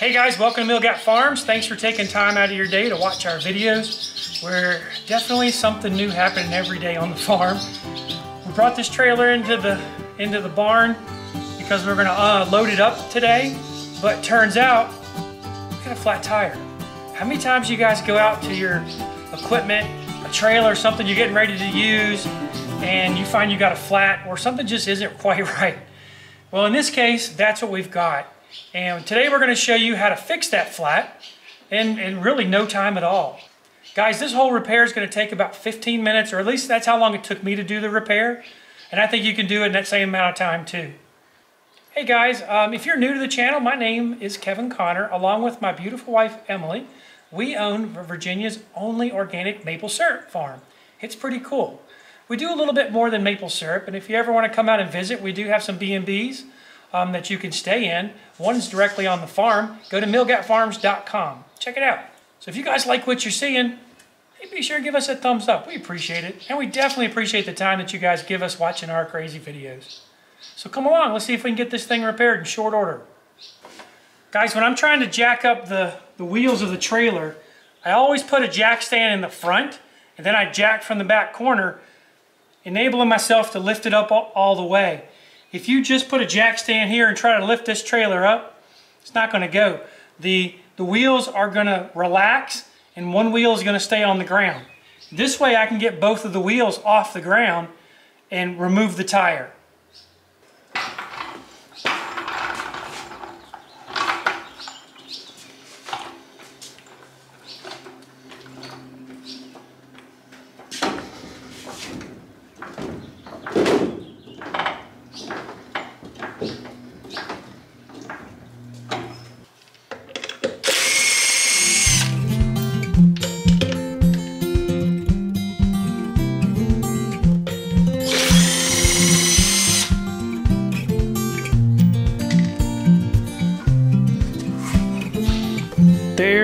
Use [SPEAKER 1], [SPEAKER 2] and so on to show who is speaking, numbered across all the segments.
[SPEAKER 1] Hey guys, welcome to Mill Gap Farms. Thanks for taking time out of your day to watch our videos. We're definitely something new happening every day on the farm. We brought this trailer into the into the barn because we are gonna uh, load it up today, but turns out we got a flat tire. How many times you guys go out to your equipment, a trailer, something you're getting ready to use, and you find you got a flat or something just isn't quite right? Well, in this case, that's what we've got. And today we're going to show you how to fix that flat in, in really no time at all. Guys, this whole repair is going to take about 15 minutes, or at least that's how long it took me to do the repair. And I think you can do it in that same amount of time too. Hey guys, um, if you're new to the channel, my name is Kevin Connor, along with my beautiful wife, Emily. We own Virginia's only organic maple syrup farm. It's pretty cool. We do a little bit more than maple syrup, and if you ever want to come out and visit, we do have some B&Bs um, that you can stay in. One is directly on the farm. Go to millgapfarms.com. Check it out. So if you guys like what you're seeing, hey, be sure to give us a thumbs up. We appreciate it. And we definitely appreciate the time that you guys give us watching our crazy videos. So come along. Let's see if we can get this thing repaired in short order. Guys, when I'm trying to jack up the, the wheels of the trailer, I always put a jack stand in the front, and then I jack from the back corner enabling myself to lift it up all, all the way. If you just put a jack stand here and try to lift this trailer up, it's not going to go. The, the wheels are going to relax and one wheel is going to stay on the ground. This way I can get both of the wheels off the ground and remove the tire.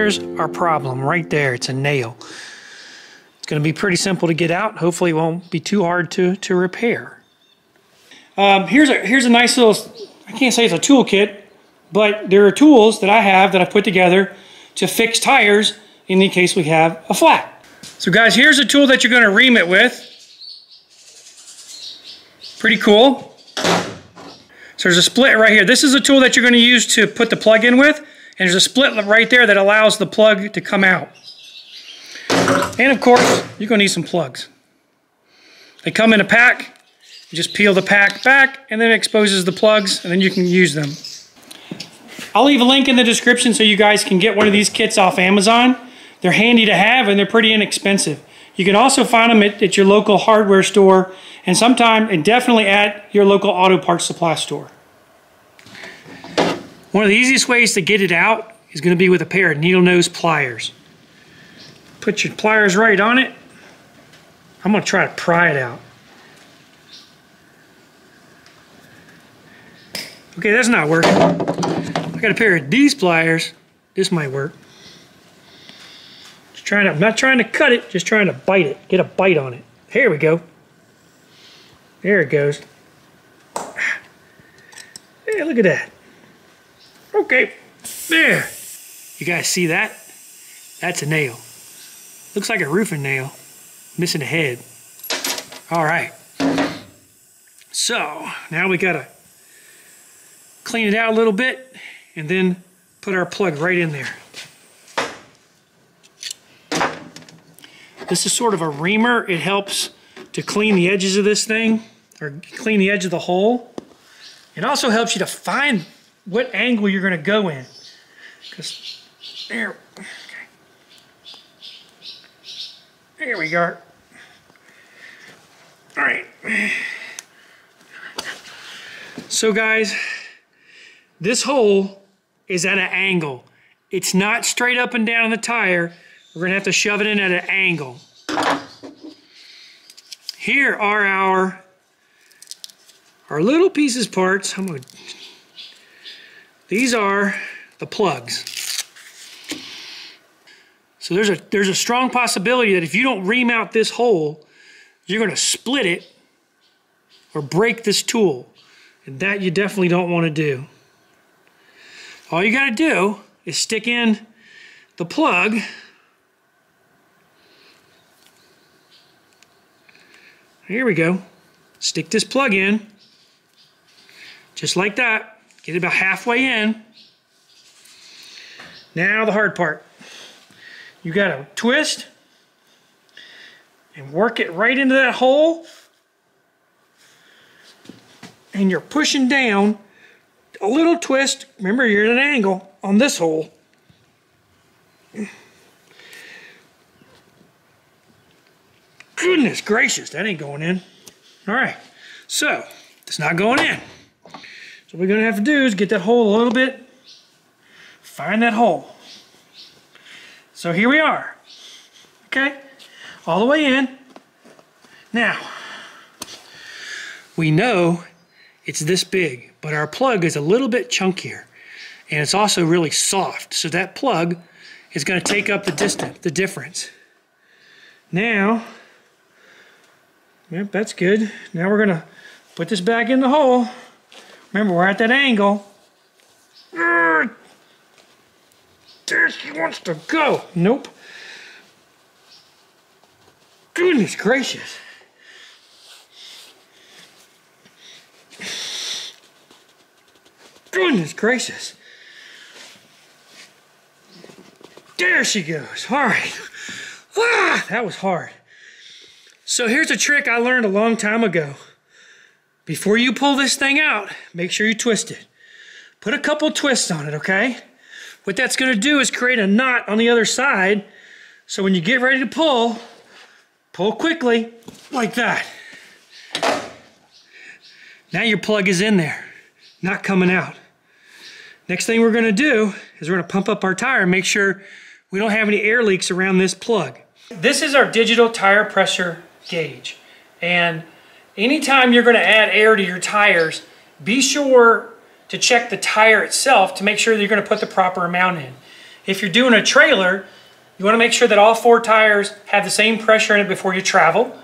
[SPEAKER 1] There's our problem right there. It's a nail. It's going to be pretty simple to get out. Hopefully it won't be too hard to, to repair. Um, here's, a, here's a nice little, I can't say it's a toolkit, but there are tools that I have that I put together to fix tires in the case we have a flat. So guys, here's a tool that you're going to ream it with. Pretty cool. So there's a split right here. This is a tool that you're going to use to put the plug in with. And there's a split right there that allows the plug to come out. And of course, you're going to need some plugs. They come in a pack. You just peel the pack back and then it exposes the plugs and then you can use them. I'll leave a link in the description so you guys can get one of these kits off Amazon. They're handy to have and they're pretty inexpensive. You can also find them at, at your local hardware store and sometime and definitely at your local auto parts supply store. One of the easiest ways to get it out is going to be with a pair of needle nose pliers. Put your pliers right on it. I'm going to try to pry it out. Okay, that's not working. I got a pair of these pliers. This might work. Just trying to, I'm not trying to cut it, just trying to bite it. Get a bite on it. Here we go. There it goes. Hey, look at that. Okay, there. You guys see that? That's a nail. Looks like a roofing nail. Missing a head. All right. So, now we gotta clean it out a little bit and then put our plug right in there. This is sort of a reamer. It helps to clean the edges of this thing or clean the edge of the hole. It also helps you to find what angle you're going to go in. Because there, okay. there we go. All right. So guys, this hole is at an angle. It's not straight up and down the tire. We're gonna have to shove it in at an angle. Here are our, our little pieces parts. I'm gonna these are the plugs. So there's a, there's a strong possibility that if you don't remount this hole, you're going to split it or break this tool. And that you definitely don't want to do. All you got to do is stick in the plug Here we go. Stick this plug in, just like that. Get it about halfway in. Now the hard part. You got to twist and work it right into that hole. And you're pushing down a little twist. Remember, you're at an angle on this hole. Goodness gracious, that ain't going in. All right, so it's not going in. So what we're gonna have to do is get that hole a little bit, find that hole. So here we are, okay? All the way in. Now, we know it's this big, but our plug is a little bit chunkier and it's also really soft. So that plug is gonna take up the distance, the difference. Now, Yep, that's good. Now we're gonna put this back in the hole. Remember, we're at that angle. There she wants to go. Nope. Goodness gracious. Goodness gracious. There she goes. All right. Ah, that was hard. So here's a trick I learned a long time ago. Before you pull this thing out, make sure you twist it. Put a couple twists on it, okay? What that's gonna do is create a knot on the other side. So when you get ready to pull, pull quickly, like that. Now your plug is in there, not coming out. Next thing we're gonna do is we're gonna pump up our tire and make sure we don't have any air leaks around this plug. This is our digital tire pressure gauge. And anytime you're going to add air to your tires, be sure to check the tire itself to make sure that you're going to put the proper amount in. If you're doing a trailer, you want to make sure that all four tires have the same pressure in it before you travel,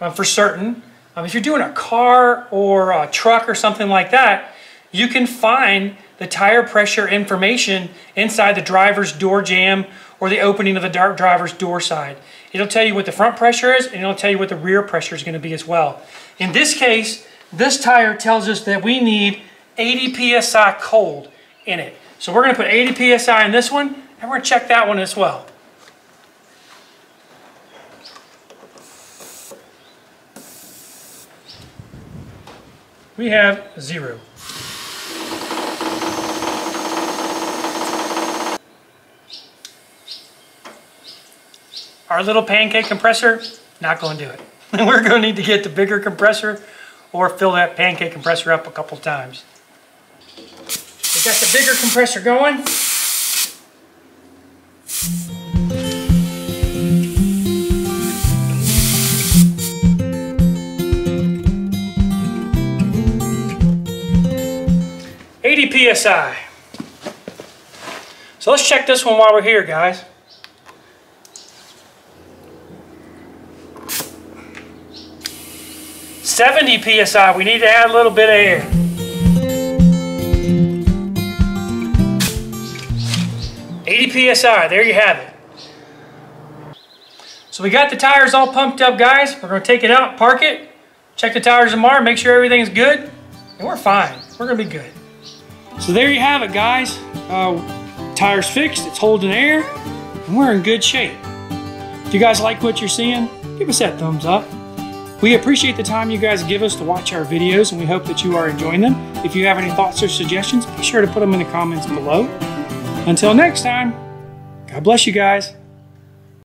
[SPEAKER 1] uh, for certain. Um, if you're doing a car or a truck or something like that, you can find the tire pressure information inside the driver's door jamb or the opening of the dark driver's door side. It'll tell you what the front pressure is and it'll tell you what the rear pressure is going to be as well. In this case, this tire tells us that we need 80 psi cold in it. So we're going to put 80 psi in this one and we're going to check that one as well. We have zero. Our little pancake compressor, not going to do it. We're going to need to get the bigger compressor or fill that pancake compressor up a couple times. We got the bigger compressor going. Eighty psi. So let's check this one while we're here, guys. 70 psi. We need to add a little bit of air. Eighty psi. There you have it. So we got the tires all pumped up, guys. We're to take it out, park it, check the tires tomorrow, make sure everything's good, and we're fine. We're to be good. So there you have it, guys. Uh, tires fixed. It's holding air, and we're in good shape. If you guys like what you're seeing, give us that thumbs up. We appreciate the time you guys give us to watch our videos and we hope that you are enjoying them. If you have any thoughts or suggestions, be sure to put them in the comments below. Until next time, God bless you guys.